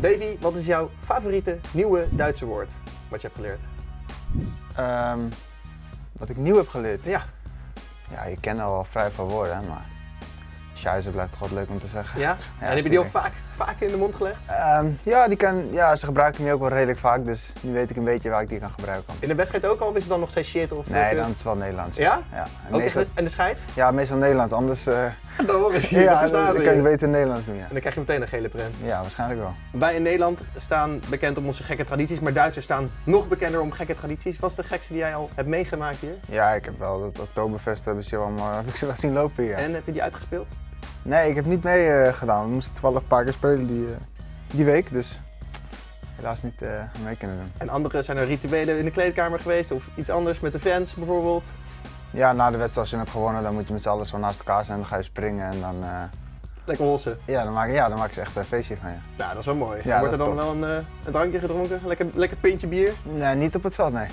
Davy, wat is jouw favoriete nieuwe Duitse woord wat je hebt geleerd? Ehm, wat ik nieuw heb geleerd. Ja. Ja, je kent al vrij veel woorden, maar Scheiße blijft toch wat leuk om te zeggen. Ja? en heb je die al vaak, vaak in de mond gelegd? Ehm, ja, die kan, ja, ze gebruiken die ook wel redelijk vaak, dus nu weet ik een beetje waar ik die kan gebruiken. In de wedstrijd ook al? Of is het dan nog steeds shit? Of Nee, of- dan is het wel Nederlands. Ja? Ja, en Ook meestal, echt en de scheid? ja, meestal Nederlands, anders eh, Dan hoor eens hier, ja, dan kan je. beter Nederlands doen. Ja. En dan krijg je meteen een gele prent. ja, waarschijnlijk wel. Wij in Nederland staan bekend om onze gekke tradities, maar Duitsers staan nog bekender om gekke tradities. Wat is de gekste die jij al hebt meegemaakt hier? Ja, ik heb wel het Oktoberfest hebben ze allemaal, heb ik ze wel zien lopen hier. En heb je die uitgespeeld? Nee, ik heb niet mee eh, gedaan. We moesten toevallig een paar keer spelen die, eh, die week, dus helaas niet eh, mee kunnen doen. En andere zijn er rituelen in de kleedkamer geweest of iets anders met de fans bijvoorbeeld? Ja, na de wedstrijd als je hebt gewonnen, dan moet je met z'n allen zo naast elkaar zijn. Dan ga je springen en dan, eh, Lekker hossen. ja, dan maken ja, dan maken ze echt een feestje van je. Nou, dat is wel mooi. Ja, Wordt er dan wel een, eh, een drankje gedronken? Lekker, lekker pintje bier? Nee, niet op het veld, nee.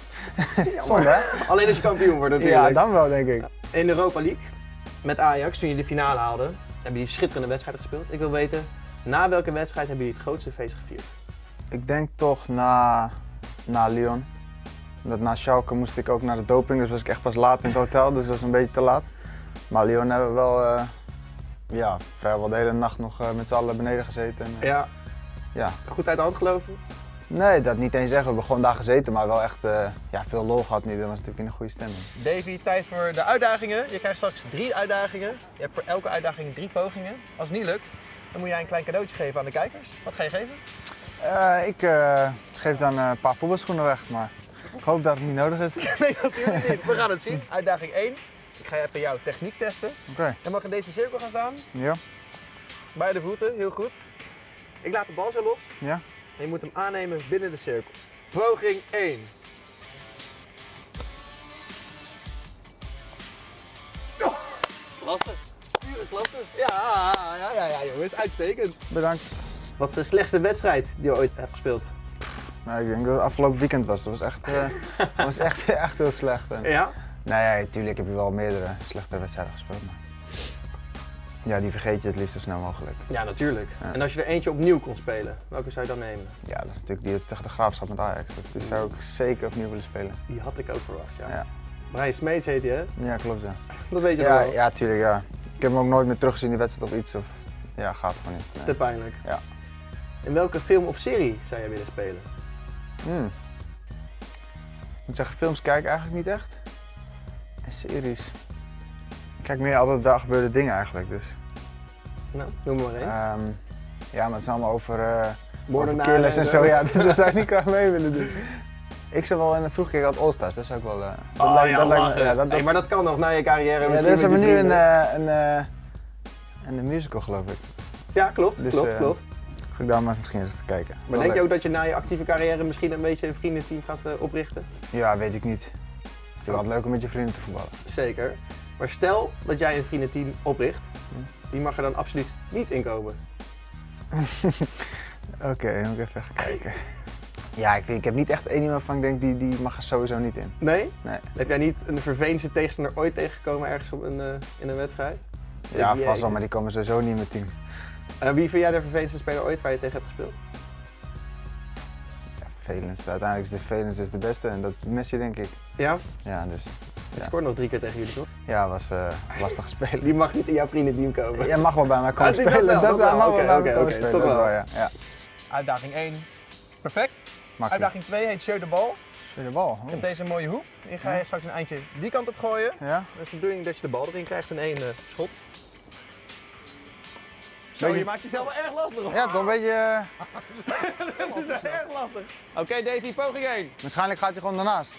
Zonde, hè? Alleen als je kampioen wordt natuurlijk. Ja, dan wel, denk ik. In de Europa League met Ajax, toen je de finale haalde, heb je die schitterende wedstrijd gespeeld. Ik wil weten, na welke wedstrijd hebben jullie het grootste feest gevierd? Ik denk toch na, na Lyon. Dat na Schalke moest ik ook naar de doping, dus was ik echt pas laat in het hotel, dus dat was een beetje te laat. Maar Lyon hebben we wel, eh, ja, vrijwel de hele nacht nog eh, met z'n allen beneden gezeten. En, eh, Ja, ja. goed uit de hand gelopen. Nee, dat niet eens zeggen. We hebben gewoon daar gezeten, maar wel echt ja, veel lol gehad. Niet. Dat was natuurlijk in een goede stemming. Davy, tijd voor de uitdagingen. Je krijgt straks drie uitdagingen. Je hebt voor elke uitdaging drie pogingen. Als het niet lukt, dan moet jij een klein cadeautje geven aan de kijkers. Wat ga je geven? Ik geef dan een paar voetbalschoenen weg, maar ik hoop dat het niet nodig is. Oké. Nee, natuurlijk niet. We gaan het zien. Uitdaging 1. Ik ga even jouw techniek testen. Je mag in deze cirkel gaan staan. Ja? Bij de voeten, heel goed. Ik laat de bal zo los. Ja? En je moet hem aannemen binnen de cirkel. Poging 1. Klasse. Pure klasse. Ja, ja, ja, ja, jongens. Uitstekend. Bedankt. Wat is de slechtste wedstrijd die je ooit hebt gespeeld? Nou, ik denk dat het afgelopen weekend was. Dat was echt, eh, dat was echt, echt heel slecht. En, Ja? nee, ja, tuurlijk heb je wel meerdere slechte wedstrijden gespeeld. Maar... Ja, die vergeet je het liefst zo snel mogelijk. Ja, natuurlijk. Ja. En als je er eentje opnieuw kon spelen, welke zou je dan nemen? Ja, dat is natuurlijk die tegen de graafschap met Ajax. Dat die zou ik zeker opnieuw willen spelen. Die had ik ook verwacht, ja. Ja. Brian Smeets heet hij, hè? Ja, klopt ja. Dat weet je Ja, wel. ja, tuurlijk ja. Ik heb hem ook nooit meer teruggezien in die wedstrijd of iets. Of... Ja, gaat gewoon niet. Nee. Te pijnlijk. Ja. In welke film of serie zou jij willen spelen? Hmm. Ik moet zeggen, films kijk ik eigenlijk niet echt. En series. Ik kijk meer altijd daar gebeurde dingen eigenlijk. Dus. Nou, noem maar één. Ehm, ja, maar het is allemaal over, eh Moordenaren over killers en en zo. Ja, dus daar zou ik niet graag mee willen doen. Ik zou wel in de vroeg keer had All-Stars, dat zou ik wel. eh, dat Oh lijkt- ja, dat lijkt me- lachen. ja, dat, Hey, maar dat kan nog na je carrière ja, misschien dat is met er je nu een, eh, een, eh, een musical geloof ik. Ja, klopt, dus, klopt, klopt. Ga ik daar maar eens misschien eens even kijken. Maar Wel denk je ook dat je na je actieve carrière misschien een beetje een vriendenteam gaat eh, oprichten? Ja, weet ik niet. Het is natuurlijk altijd leuk om met je vrienden te voetballen. Zeker. Maar stel dat jij een vriendenteam opricht, Hm. die mag er dan absoluut niet in komen. Oké, dan moet ik even kijken. Ja, ik, ik heb niet echt één iemand van ik denk die, die mag er sowieso niet in. Nee? Nee. Heb jij niet een vervelende tegenstander ooit tegengekomen ergens op een, eh, in een wedstrijd? Ja, vast wel, maar die komen sowieso niet in mijn team. En wie vind jij de vervelendste speler ooit waar je tegen hebt gespeeld? Ja, vervelend. Uiteindelijk is de vervelend is de beste en dat is Messi denk ik. Ja? Ja, dus Hij Ja. scoort nog drie keer tegen jullie, toch? ja, was eh lastig spelen. Die mag niet in jouw vriendenteam komen. Jij mag wel bij mij komen Ah, dat spelen. wel, dat wel. mag Oké, oké, oké, toch wel. ja. ja. Uitdaging 1. Perfect. Makkelijk. Uitdaging 2 heet Jeu de Bal. Je de bal? Je Oh. hebt deze mooie hoek. Die ga je Ja. straks een eindje die kant op gooien. Ja? Dat is de bedoeling dat je de bal erin krijgt in één eh, schot. Zo, je maakt jezelf wel erg lastig. hoor. Ja, toch een beetje... Het is erg lastig. Oké, Davy, poging 1. Waarschijnlijk gaat hij gewoon daarnaast.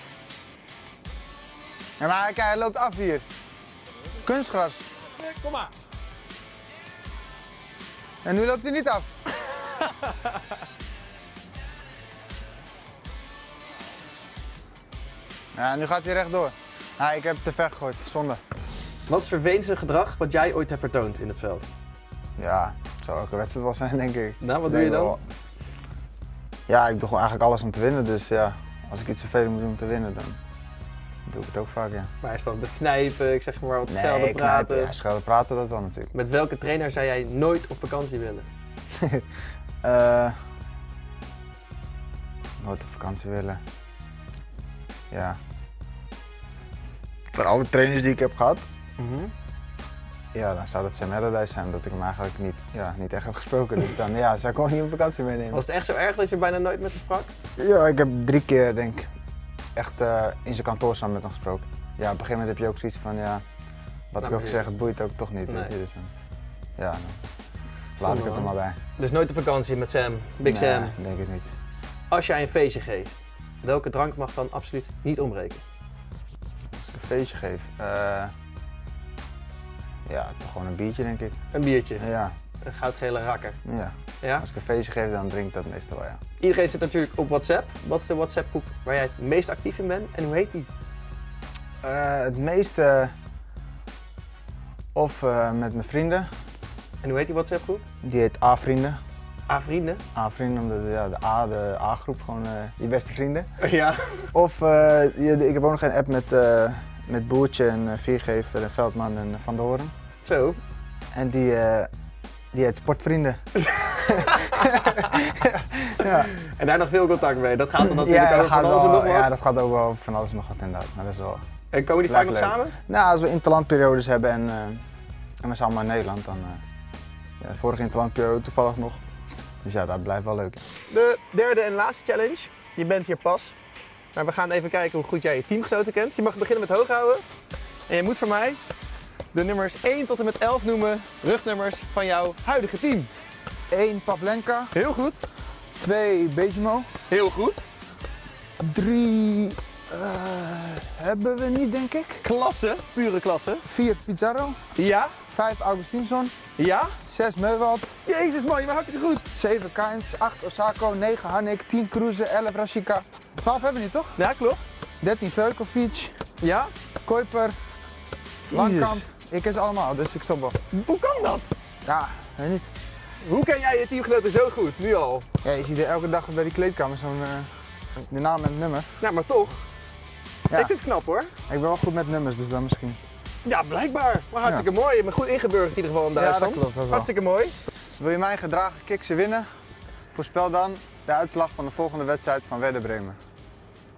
Ja, maar kijk, hij loopt af hier. Kunstgras. Kom maar. En nu loopt hij niet af. ja, nu gaat hij rechtdoor. Ja, ik heb te ver gegooid, zonde. Wat is vervelendste gedrag wat jij ooit hebt vertoond in het veld? Ja, het zou ook een wedstrijd wel zijn, denk ik. Nou, wat doe je dan? wel- Ja, ik doe gewoon eigenlijk alles om te winnen. Dus ja, als ik iets vervelend moet doen om te winnen, dan doe ik het ook vaak, ja. Maar hij staat beknijpen, ik zeg maar wat schelden knijpen, praten. Ja, schelden praten, dat wel natuurlijk. Met welke trainer zou jij nooit op vakantie willen? Eh, nooit op vakantie willen. Ja. Voor alle trainers die ik heb gehad, Mhm. Ja, dan zou dat Sam Allardyce zijn, omdat ik hem eigenlijk niet, ja, niet echt heb gesproken. Dus dan ja, zou ik gewoon niet op vakantie meenemen. Was het echt zo erg dat je bijna nooit met hem sprak? Ja, ik heb drie keer denk ik echt eh, in zijn kantoor samen met hem gesproken. Ja, op een gegeven moment heb je ook zoiets van, ja, wat ik maar ook zeg, het boeit ook toch niet. Nee. Weet je, dus, ja, dan laat ik het er maar bij. Dus nooit op vakantie met Sam, Big Nee, Sam. denk ik niet. Als jij een feestje geeft, welke drank mag dan absoluut niet ontbreken? Als ik een feestje geef, eh, ja, toch gewoon een biertje denk ik. Een biertje, Ja, een goudgele rakker. ja. Ja? Als ik een feestje geef, dan drink ik dat meestal wel, ja. Iedereen zit natuurlijk op WhatsApp. Wat is de WhatsApp groep waar jij het meest actief in bent en hoe heet die? Eh, het meeste of eh, met mijn vrienden, En hoe heet die WhatsApp groep? die heet A-vrienden. Ah, vrienden. A-vrienden, omdat ja, de A, de A-groep, gewoon eh je beste vrienden. Ja. Of je- ik heb ook nog een app met, met Boertje en eh, Viergever en Veldman en eh, Van de Horen. Zo. En die, eh, die heet Sportvrienden. ja. En daar nog veel contact mee. Dat gaat dan natuurlijk ja, over van alles en nog wat. ja, dat gaat ook wel over van alles en nog wat inderdaad. Maar dat is wel... En komen die vaak nog samen? Nou, als we interlandperiodes hebben en, en we zijn allemaal in Nederland, dan... eh ja, vorige interlandperiode toevallig nog. Dus ja, dat blijft wel leuk. De derde en laatste challenge. Je bent hier pas. Maar we gaan even kijken hoe goed jij je teamgenoten kent. Je mag beginnen met hoog houden. En je moet voor mij de nummers 1 tot en met 11 noemen. Rugnummers van jouw huidige team. 1 Pavlenka, Heel goed. 2 Bejimo, Heel goed. 3 hebben we niet denk ik. Klasse. Pure klasse. 4 Pizarro, Ja. 5 Augustinsson, Ja. 6 Meuwald, Jezus man, je bent hartstikke goed. 7 Kainz, 8 Osako, 9 Hannik, 10 Kroeze, 11 Rashika. 12 hebben we niet toch? Ja, klopt. 13 Velkovic, Ja. Kuiper, Langkamp. Ik ken ze allemaal, dus ik stop wel. Hoe kan dat? Ja, weet niet. Hoe ken jij je teamgenoten zo goed, nu al? Ja, je ziet er elke dag bij die kleedkamer zo'n eh, de naam en het nummer. Nou, maar toch. Ja. Ik vind het knap hoor. Ik ben wel goed met nummers, dus dan misschien. Ja, blijkbaar. Maar hartstikke mooi. Je bent goed ingeburgerd in ieder geval in Ja, Duitsland. dat klopt, dat wel. Hartstikke mooi. Wil je mijn gedragen kiksen winnen? Voorspel dan de uitslag van de volgende wedstrijd van Werder Bremen.